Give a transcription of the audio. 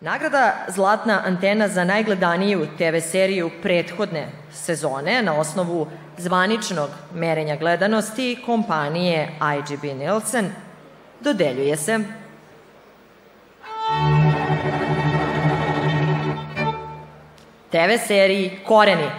Nagrada Zlatna antena za najgledaniju TV seriju prethodne sezone na osnovu zvaničnog merenja gledanosti kompanije IGB Nielsen dodeljuje se. TV seriji Koreni